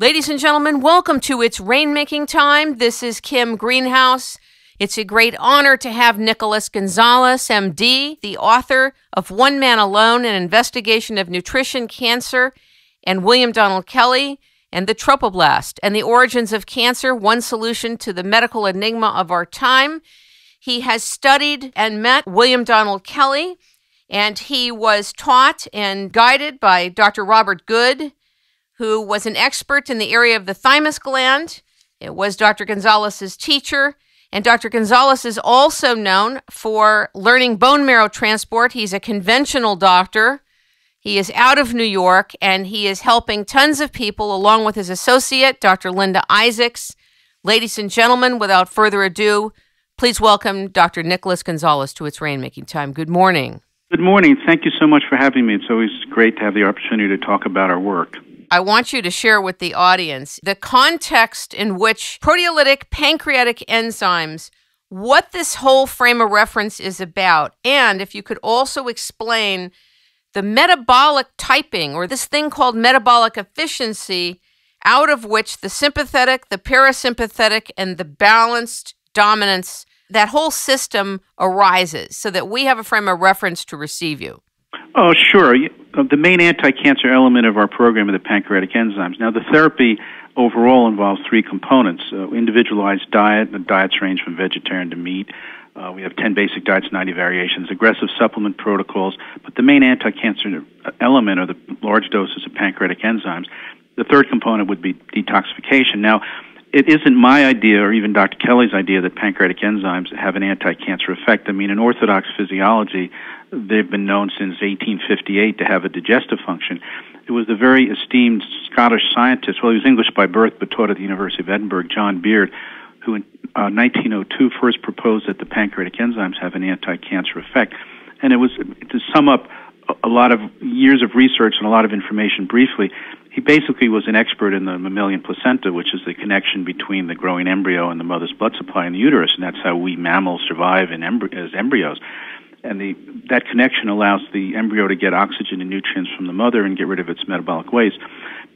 Ladies and gentlemen, welcome to It's Rainmaking Time. This is Kim Greenhouse. It's a great honor to have Nicholas Gonzalez, MD, the author of One Man Alone An Investigation of Nutrition, Cancer, and William Donald Kelley, and The Trophoblast and the Origins of Cancer One Solution to the Medical Enigma of Our Time. He has studied and met William Donald Kelley, and he was taught and guided by Dr. Robert Good, who was an expert in the area of the thymus gland. It was Dr. Gonzalez's teacher. And Dr. Gonzalez is also known for learning bone marrow transplant. He's a conventional doctor. He is out of New York and he is helping tons of people along with his associate, Dr. Linda Isaacs. Ladies and gentlemen, without further ado, Please welcome Dr. Nicholas Gonzalez to its rainmaking time. Good morning. Good morning. Thank you so much for having me. It's always great to have the opportunity to talk about our work. I want you to share with the audience the context in which proteolytic pancreatic enzymes, what this whole frame of reference is about, and if you could also explain the metabolic typing or this thing called metabolic efficiency, out of which the sympathetic, the parasympathetic, and the balanced dominance that whole system arises so that we have a frame of reference to receive you? Oh, sure. Uh, the main anti cancer element of our program are the pancreatic enzymes. Now, the therapy overall involves three components uh, individualized diet, the diets range from vegetarian to meat. Uh, we have 10 basic diets, 90 variations, aggressive supplement protocols, but the main anti cancer element are the large doses of pancreatic enzymes. The third component would be detoxification. Now, it isn't my idea or even Dr. Kelley's idea that pancreatic enzymes have an anti-cancer effect. I mean, in orthodox physiology, they've been known since 1858 to have a digestive function. It was the very esteemed Scottish scientist, well, he was English by birth but taught at the University of Edinburgh, John Beard, who in uh, 1902 first proposed that the pancreatic enzymes have an anti-cancer effect. And it was, to sum up a lot of years of research and a lot of information briefly, he basically was an expert in the mammalian placenta, which is the connection between the growing embryo and the mother's blood supply in the uterus, and that's how we mammals survive in embry- as embryos. And the, that connection allows the embryo to get oxygen and nutrients from the mother and get rid of its metabolic waste.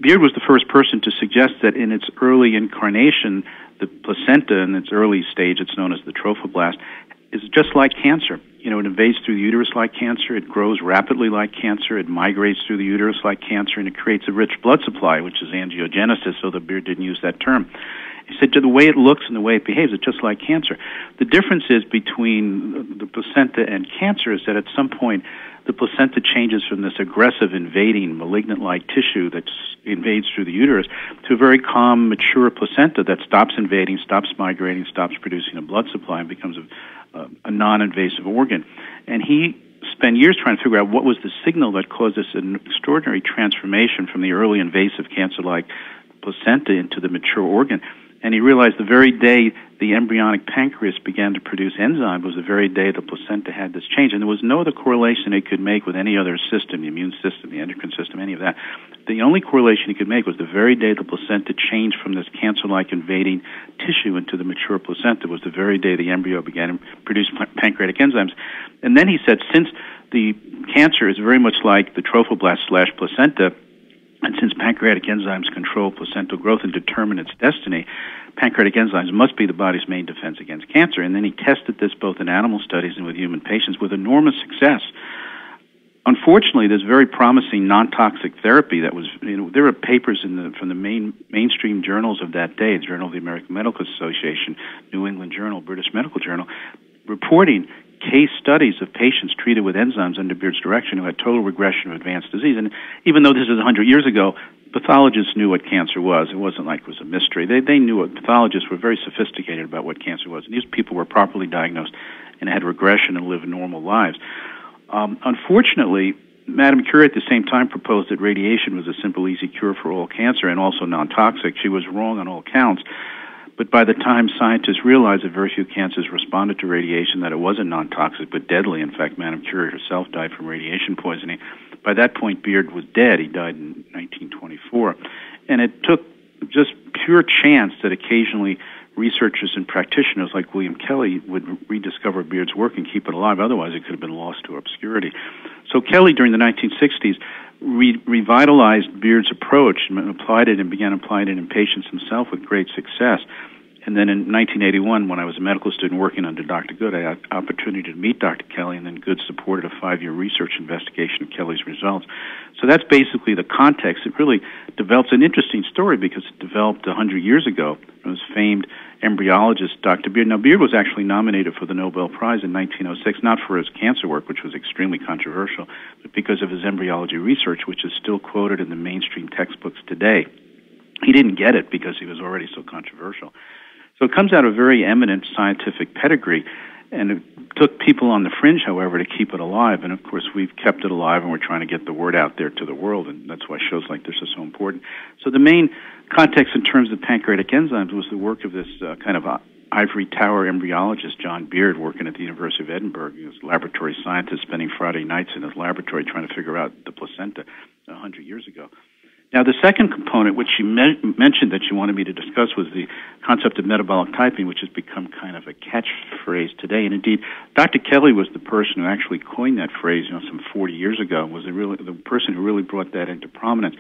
Beard was the first person to suggest that in its early incarnation, the placenta in its early stage, it's known as the trophoblast, is just like cancer you know, it invades through the uterus like cancer. It grows rapidly like cancer. It migrates through the uterus like cancer, and it creates a rich blood supply, which is angiogenesis. So the Beard didn't use that term. He said, the way it looks and the way it behaves, it's just like cancer. The difference is between the placenta and cancer is that at some point the placenta changes from this aggressive, invading, malignant-like tissue that invades through the uterus to a very calm, mature placenta that stops invading, stops migrating, stops producing a blood supply, and becomes a uh, a non-invasive organ. And he spent years trying to figure out what was the signal that caused this extraordinary transformation from the early invasive cancer-like placenta into the mature organ. And he realized the very day the embryonic pancreas began to produce enzyme was the very day the placenta had this change. And there was no other correlation it could make with any other system, the immune system, the endocrine system, any of that. The only correlation he could make was the very day the placenta changed from this cancer-like invading tissue into the mature placenta was the very day the embryo began to produce pancreatic enzymes. And then he said, since the cancer is very much like the trophoblast slash placenta, and since pancreatic enzymes control placental growth and determine its destiny, pancreatic enzymes must be the body's main defense against cancer. And then he tested this both in animal studies and with human patients with enormous success. Unfortunately, there's very promising non-toxic therapy that was. You know, there are papers in the from the main mainstream journals of that day, the Journal of the American Medical Association, New England Journal, British Medical Journal, reporting case studies of patients treated with enzymes under Beard's direction who had total regression of advanced disease. And even though this is 100 years ago, pathologists knew what cancer was. It wasn't like it was a mystery. They, they knew it. Pathologists were very sophisticated about what cancer was. And these people were properly diagnosed and had regression and lived normal lives. Um, unfortunately, Madame Curie at the same time proposed that radiation was a simple, easy cure for all cancer and also non toxic. She was wrong on all counts. But by the time scientists realized that very few cancers responded to radiation, that it wasn't non toxic but deadly, in fact, Madame Curie herself died from radiation poisoning. By that point, Beard was dead. He died in 1924. And it took just pure chance that occasionally researchers and practitioners like William Kelley would rediscover Beard's work and keep it alive. Otherwise, it could have been lost to obscurity. So Kelley, during the 1960s, re- revitalized Beard's approach and applied it and began applying it in patients himself with great success. And then in 1981, when I was a medical student working under Dr. Good, I had opportunity to meet Dr. Kelley, and then Good supported a five-year research investigation of Kelley's results. So that's basically the context. It really develops an interesting story because it developed 100 years ago. It was famed embryologist Dr. Beard. Now, Beard was actually nominated for the Nobel Prize in 1906, not for his cancer work, which was extremely controversial, but because of his embryology research, which is still quoted in the mainstream textbooks today. He didn't get it because he was already so controversial. So it comes out of very eminent scientific pedigree. And it took people on the fringe, however, to keep it alive. And of course, we've kept it alive and we're trying to get the word out there to the world. And that's why shows like this are so important. So the main context in terms of pancreatic enzymes was the work of this uh, kind of ivory tower embryologist, John Beard, working at the University of Edinburgh. He was a laboratory scientist spending Friday nights in his laboratory trying to figure out the placenta 100 years ago. Now, the second component, which you me- mentioned that you wanted me to discuss, was the concept of metabolic typing, which has become kind of a catchphrase today. And indeed, Dr. Kelley was the person who actually coined that phrase, you know, some 40 years ago. Was the really the person who really brought that into prominence.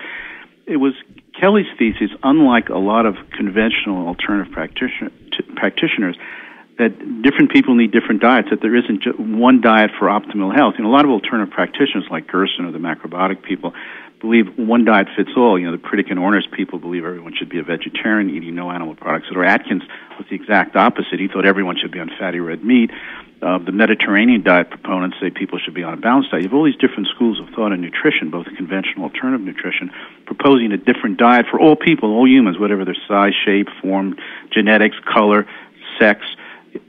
It was Kelley's thesis, unlike a lot of conventional alternative practitioner, t- practitioners, that different people need different diets, that there isn't just one diet for optimal health. And a lot of alternative practitioners, like Gerson or the macrobiotic people, believe one diet fits all. You know, the Pritikin and Ornish people believe everyone should be a vegetarian, eating no animal products. Or Atkins was the exact opposite. He thought everyone should be on fatty red meat. Uh, the Mediterranean diet proponents say people should be on a balanced diet. You have all these different schools of thought in nutrition, both conventional and alternative nutrition, proposing a different diet for all people, all humans, whatever their size, shape, form, genetics, color, sex,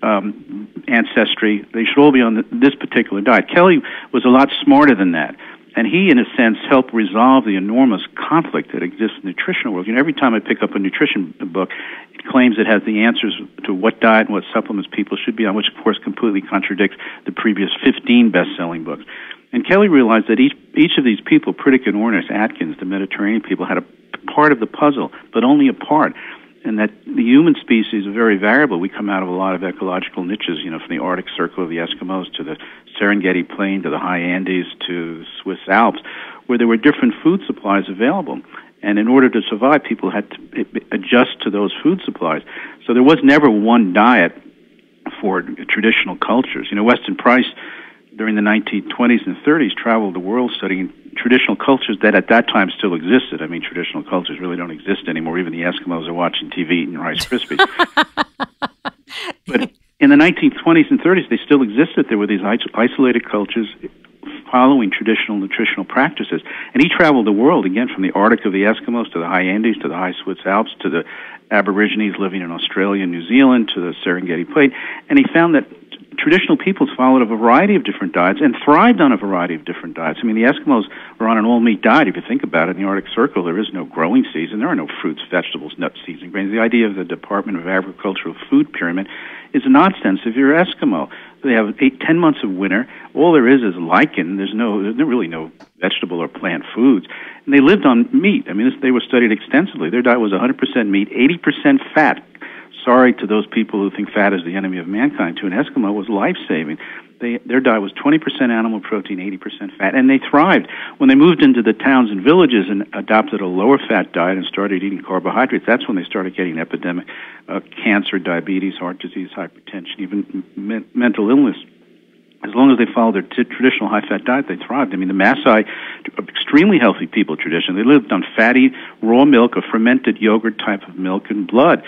um, ancestry. They should all be on the, this particular diet. Kelley was a lot smarter than that and he, in a sense, helped resolve the enormous conflict that exists in the nutritional world. You know, every time I pick up a nutrition book, it claims it has the answers to what diet and what supplements people should be on, which of course completely contradicts the previous 15 best-selling books. And Kelley realized that each each of these people, Pritikin, Ornish, Atkins, the Mediterranean people, had a part of the puzzle, but only a part and that the human species is very variable. We come out of a lot of ecological niches, you know, from the Arctic Circle of the Eskimos to the Serengeti Plain to the high Andes to Swiss Alps, where there were different food supplies available. And in order to survive, people had to adjust to those food supplies. So there was never one diet for traditional cultures. You know, Weston Price during the 1920s and 30s traveled the world studying traditional cultures that at that time still existed. I mean, traditional cultures really don't exist anymore. Even the Eskimos are watching TV eating Rice Krispies. but in the 1920s and 30s, they still existed. There were these isolated cultures following traditional nutritional practices. And he traveled the world, again, from the Arctic of the Eskimos to the high Andes to the high Swiss Alps to the Aborigines living in Australia and New Zealand to the Serengeti Plain. And he found that traditional peoples followed a variety of different diets and thrived on a variety of different diets. I mean, the Eskimos were on an all meat diet. If you think about it, in the Arctic Circle, there is no growing season. There are no fruits, vegetables, nuts, seeds, and grains. The idea of the Department of Agricultural Food Pyramid is nonsense. If you're Eskimo, they have eight, ten months of winter. All there is is lichen. There's no, there's really no vegetable or plant foods. And they lived on meat. I mean, this, they were studied extensively. Their diet was 100% meat, 80% fat, sorry to those people who think fat is the enemy of mankind. To an Eskimo, was life saving. They, their diet was 20% animal protein, 80% fat, and they thrived. When they moved into the towns and villages and adopted a lower fat diet and started eating carbohydrates, that's when they started getting epidemic uh, cancer, diabetes, heart disease, hypertension, even me- mental illness as long as they followed their t- traditional high fat diet, they thrived. I mean, the Maasai, extremely healthy people tradition, they lived on fatty raw milk, a fermented yogurt type of milk, and blood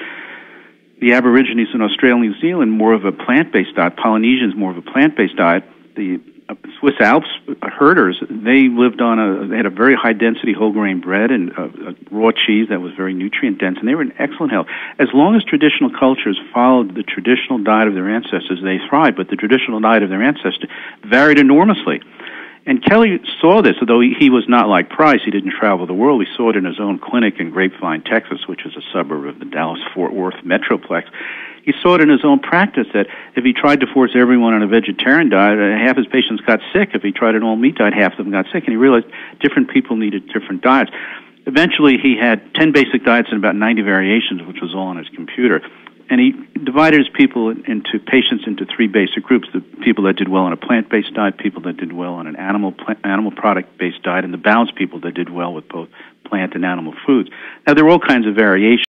the Aborigines in Australia and New Zealand more of a plant-based diet. Polynesians more of a plant-based diet. The uh, Swiss Alps herders they lived on a they had a very high density whole grain bread and uh, uh, raw cheese that was very nutrient dense, and they were in excellent health. As long as traditional cultures followed the traditional diet of their ancestors, they thrived. But the traditional diet of their ancestors varied enormously. And Kelley saw this, although he, he was not like Price. He didn't travel the world. He saw it in his own clinic in Grapevine, Texas, which is a suburb of the Dallas Fort Worth Metroplex. He saw it in his own practice that if he tried to force everyone on a vegetarian diet, uh, half his patients got sick. If he tried an all meat diet, half of them got sick. And he realized different people needed different diets. Eventually, he had 10 basic diets and about 90 variations, which was all on his computer and he divided his people into patients into three basic groups: the people that did well on a plant-based diet, people that did well on an animal plant, animal product-based diet, and the balanced people that did well with both plant and animal foods. Now there are all kinds of variations